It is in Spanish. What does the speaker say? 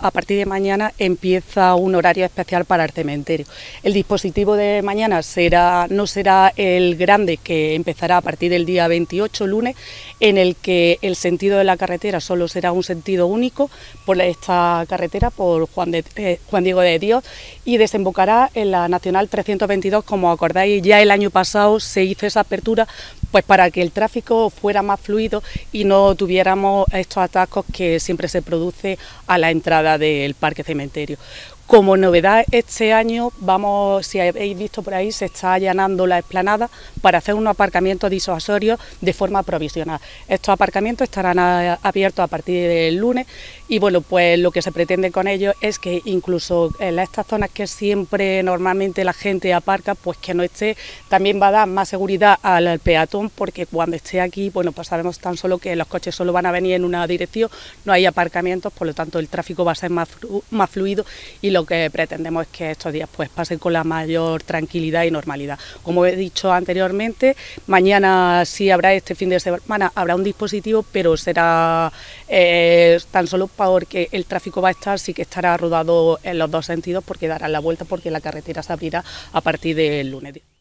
a partir de mañana empieza un horario especial para el cementerio. El dispositivo de mañana será, no será el grande que empezará a partir del día 28, lunes, en el que el sentido de la carretera solo será un sentido único por esta carretera, por Juan, eh, Diego de Dios, y desembocará en la Nacional 322, como acordáis, ya el año pasado se hizo esa apertura pues para que el tráfico fuera más fluido y no tuviéramos estos atascos que siempre se produce a entrada del parque cementerio. Como novedad este año, vamos, si habéis visto por ahí, se está allanando la explanada para hacer un aparcamiento disuasorio de forma provisional. Estos aparcamientos estarán abiertos a partir del lunes y bueno, pues lo que se pretende con ellos es que incluso en estas zonas que siempre normalmente la gente aparca, pues que no esté, también va a dar más seguridad al peatón porque cuando esté aquí, bueno, pues sabemos tan solo que los coches solo van a venir en una dirección, no hay aparcamientos, por lo tanto el tráfico va a ser más, más fluido y lo que pretendemos es que estos días pues pasen con la mayor tranquilidad y normalidad. Como he dicho anteriormente, mañana sí habrá este fin de semana, habrá un dispositivo, pero será eh, tan solo porque el tráfico va a estar, sí que estará rodado en los dos sentidos porque dará la vuelta porque la carretera se abrirá a partir del lunes.